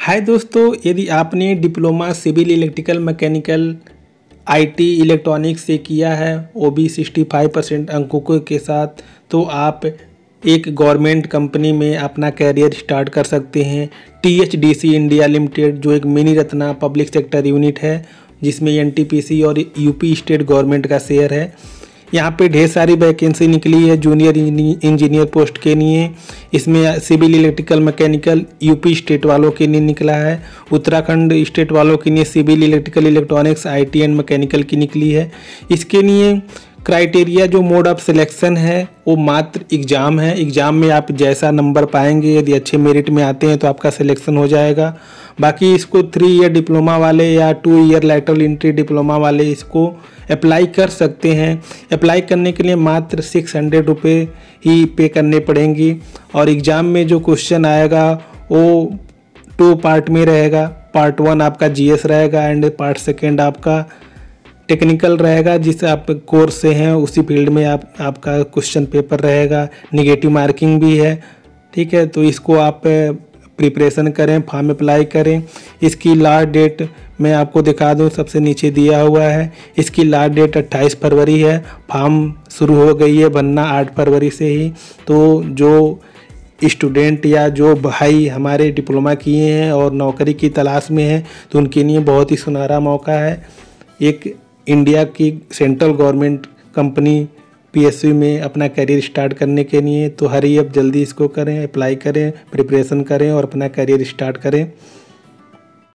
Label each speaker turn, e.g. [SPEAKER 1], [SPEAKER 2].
[SPEAKER 1] हाय दोस्तों, यदि आपने diploma civil electrical mechanical IT electronics से किया है वो भी सिक्सटी फाइव परसेंट अंकों के साथ तो आप एक गवर्नमेंट कंपनी में अपना कैरियर स्टार्ट कर सकते हैं। T H D C India limited, जो एक mini ratna public sector unit है, जिसमें एन टी पी सी और यूपी स्टेट गवर्नमेंट का शेयर है। यहाँ पे ढेर सारी वैकेंसी निकली है जूनियर इंजीनियर पोस्ट के लिए। इसमें civil electrical mechanical UP state वालों के लिए निकला है। उत्तराखंड स्टेट वालों के लिए civil electrical electronics IT and mechanical की निकली है। इसके लिए क्राइटेरिया जो मोड ऑफ़ सिलेक्शन है, वो मात्र एग्ज़ाम है। एग्ज़ाम में आप जैसा नंबर पाएँगे, यदि अच्छे मेरिट में आते हैं तो आपका सिलेक्शन हो जाएगा। बाकी इसको थ्री ईयर डिप्लोमा वाले या two year lateral entry diploma वाले इसको अप्लाई कर सकते हैं। अप्लाई करने के लिए मात्र सिक्स हंड्रेड रुपये ही पे करने पड़ेंगी। और एग्ज़ाम में जो क्वेश्चन आएगा, वो टू पार्ट में रहेगा। पार्ट वन आपका जीएस रहेगा एंड पार्ट सेकेंड आपका टेक्निकल रहेगा जिस आप कोर्स से हैं, उसी फ़ील्ड में आप, आपका क्वेश्चन पेपर रहेगा निगेटिव मार्किंग भी है, ठीक है? तो इसको आप प्रिपरेशन करें फॉर्म अप्लाई करें। इसकी लास्ट डेट मैं आपको दिखा दूँ, सबसे नीचे दिया हुआ है। इसकी लास्ट डेट 28 फरवरी है फॉर्म शुरू हो गई है, बनना 8 फरवरी से ही। तो जो स्टूडेंट या जो भाई हमारे डिप्लोमा किए हैं और नौकरी की तलाश में हैं तो उनके लिए बहुत ही सुनहरा मौका है। एक इंडिया की सेंट्रल गवर्नमेंट कंपनी पीएसयू में अपना करियर स्टार्ट करने के लिए तो हरी अब जल्दी इसको करें अप्लाई करें प्रिपरेशन करें और अपना करियर स्टार्ट करें।